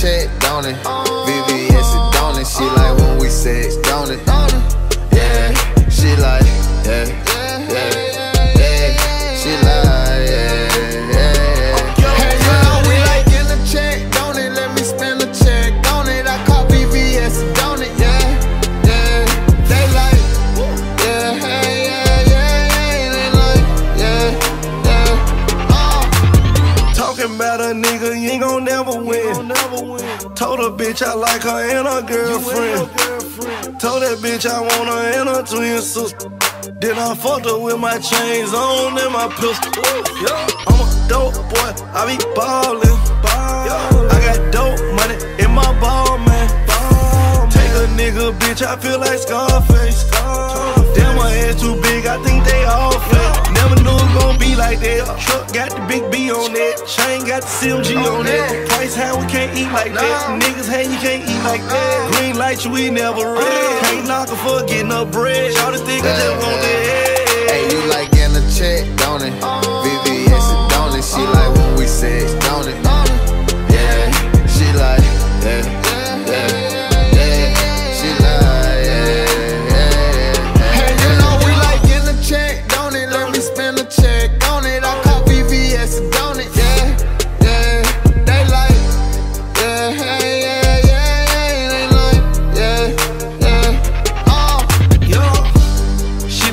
check, don't it? VVS, it don't it? She like when we sex, don't it? A nigga, you ain't gon' never win. Told a bitch I like her and her girlfriend. Told that bitch I want her and her twin sister. Then I fucked her with my chains on and my pistol. I'm a dope boy, I be ballin'. I got dope money in my ball, man. Take a nigga, bitch, I feel like Scarface. Damn, my head too big, I think gon' be like that. Truck got the big B on that. Chain got the CMG on that. Price how we can't eat like that. Niggas hate, you can't eat like that. Green light, you we never red. Can't knock her for getting her bread. Y'all the think I just want the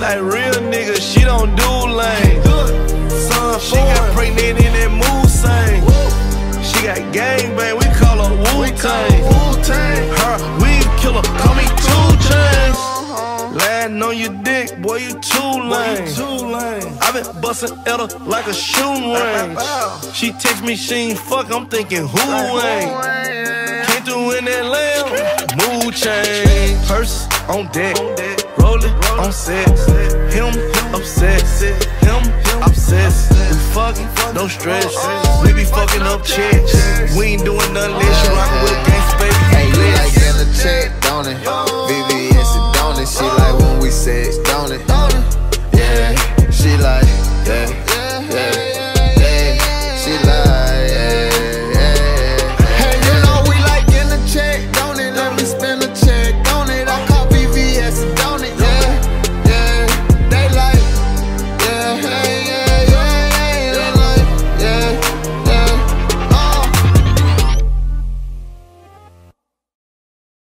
like real nigga, she don't do lame. Son, she got pregnant in that mood same. She got gang bang, we call her Wu Tang. Her weed killer, call me two chains. Lying on your dick, boy, you too lame. I been bustin' at her like a shooting range. She text me, she ain't fuck, I'm thinking who ain't. Came through in that lamb, mood change. Purse on deck, rollin' on set. Him obsessed, him obsessed. We fucking, no stress. We be fucking up checks. We ain't doing nothing less.